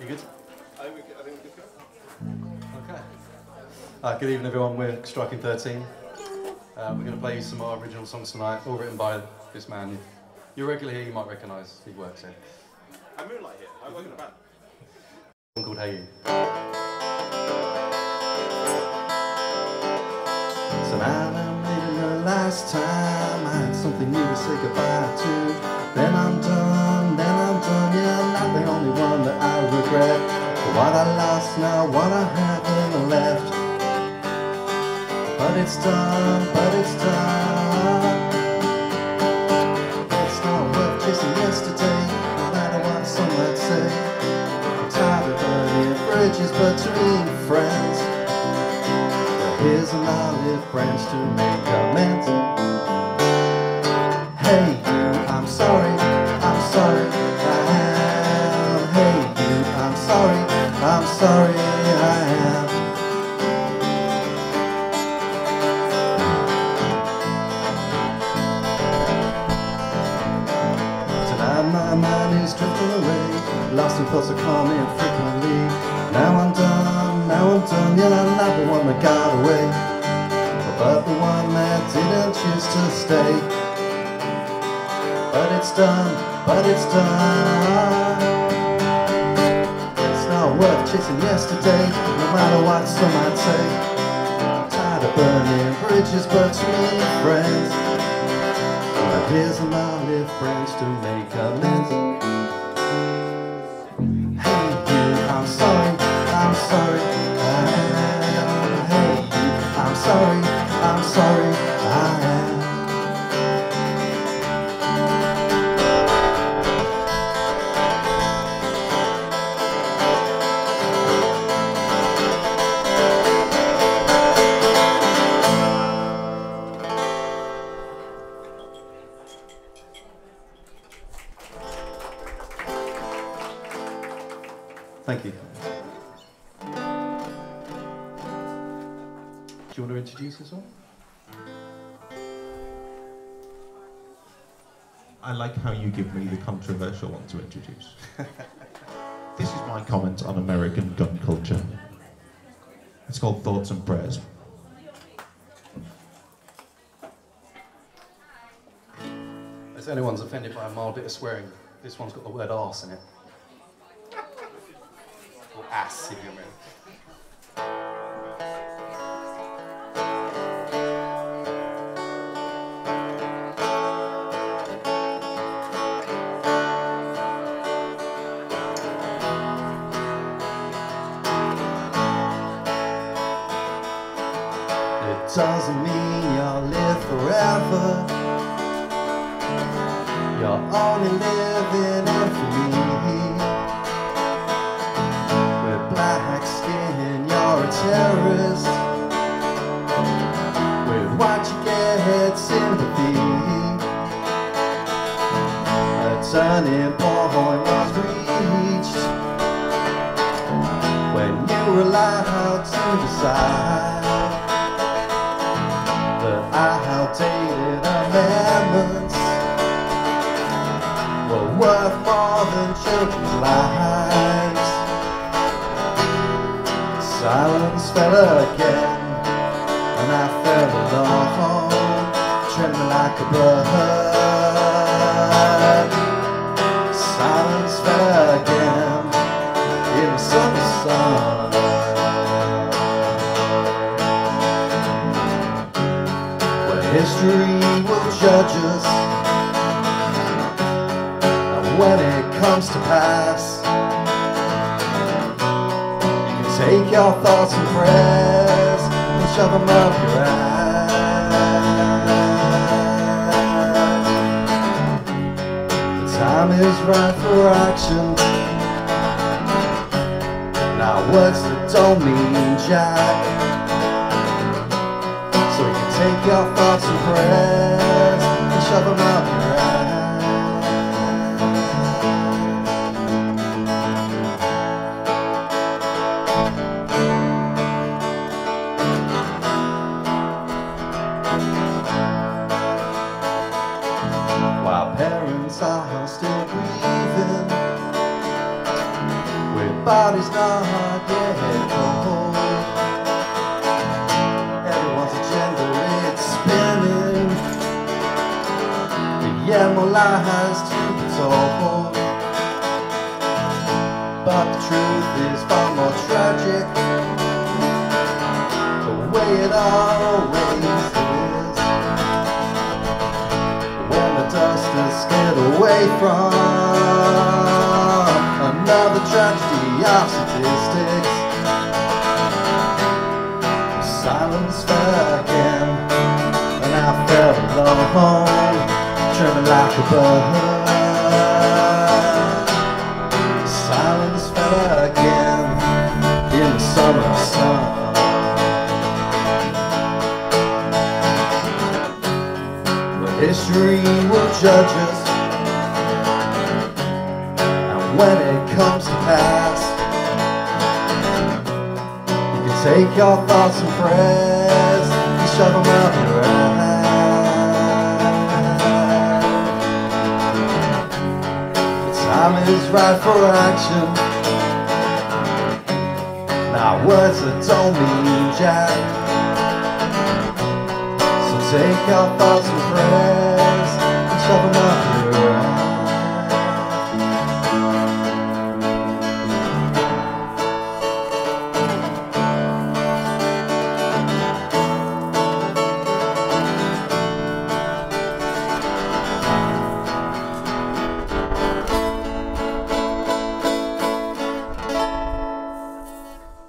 You good? I think we could, I think we could go. Okay. Uh, good evening, everyone. We're Striking 13. Uh, we're going to play you some our original songs tonight, all written by this man. You're regular here, you might recognise. He works here. I moonlight here. I work in a band. One called Hey You. So now I'm leaving the last time I had something new to say goodbye to. Then I'm done, regret. What I lost now, what I haven't left. But it's done, but it's done. It's not worth chasing yesterday, no matter what some might say. I'm tired of burning bridges between friends. Here's an olive branch to make amends. Hey you, I'm sorry, I'm sorry, sorry, I am. Tonight my mind is drifting away Lost in thoughts that call me frequently. Now I'm done, now I'm done Yeah, I'm not the one that got away. But the one that didn't choose to stay. But it's done, but it's done worth chasing yesterday No matter what some might say I'm Tired of burning bridges between friends but here's an olive branch to make amends. Hey you, I'm sorry, I'm sorry, am. Hey you, I'm sorry, you want to introduce yourself? I like how you give me the controversial one to introduce. this is my comment on American gun culture. It's called Thoughts and Prayers. If anyone's offended by a mild bit of swearing, this one's got the word arse in it. Or ass, if you mean. Doesn't mean you'll live forever. You're only living in for me. With black skin, you're a terrorist. With white, you get sympathy. A turning point was reached when you were allowed to decide outdated amendments were worth more than children's lives. Silence fell again, and I fell alone, trembling like a bird. Silence fell again in the summer sun. History will judge us. And when it comes to pass You can take your thoughts and prayers And shove them up your ass. The time is right for action. Now words that don't mean jack take your thoughts and prayers and shove them up your ass. While parents are still grieving with bodies not lies to told. But the truth is far more tragic. The way it always is. When the dust is scared away from another tragedy of statistics. Silence fell again, and I felt alone, trembling like a bird. Silence fell again in the summer sun. Well, history will judge us, and when it comes to pass, you can take your thoughts and prayers and shove them up your ass. Time is right for action. Now words that don't mean jack. So take your thoughts and prayers and shove them up your.